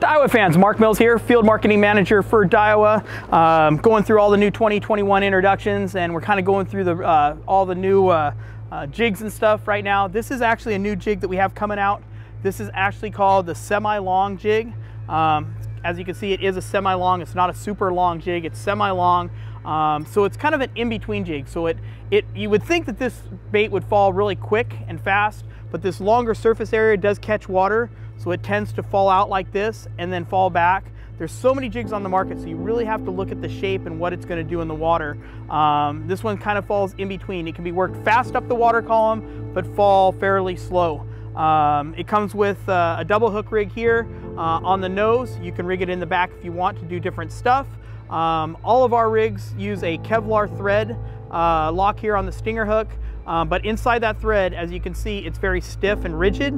Daiwa fans, Mark Mills here, Field Marketing Manager for Daiwa. Um, going through all the new 2021 introductions and we're kind of going through the uh, all the new uh, uh, jigs and stuff right now. This is actually a new jig that we have coming out. This is actually called the semi-long jig. Um, as you can see, it is a semi-long. It's not a super long jig, it's semi-long. Um, so it's kind of an in-between jig. So it, it, you would think that this bait would fall really quick and fast, but this longer surface area does catch water. So it tends to fall out like this and then fall back. There's so many jigs on the market, so you really have to look at the shape and what it's gonna do in the water. Um, this one kind of falls in between. It can be worked fast up the water column, but fall fairly slow. Um, it comes with uh, a double hook rig here uh, on the nose. You can rig it in the back if you want to do different stuff. Um, all of our rigs use a Kevlar thread uh, lock here on the stinger hook. Um, but inside that thread, as you can see, it's very stiff and rigid.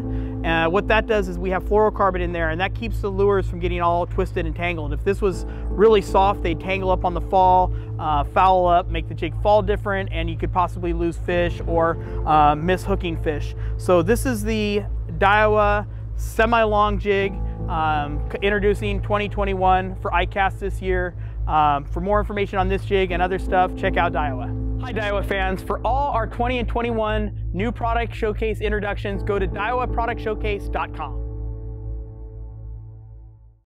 Uh, what that does is we have fluorocarbon in there and that keeps the lures from getting all twisted and tangled. If this was really soft, they'd tangle up on the fall, uh, foul up, make the jig fall different, and you could possibly lose fish or uh, miss hooking fish. So this is the Daiwa semi-long jig um, introducing 2021 for ICAST this year. Um, for more information on this jig and other stuff, check out Daiwa. Hi Daiwa fans, for all our 20 and 21 new product showcase introductions, go to daiwaproductshowcase.com.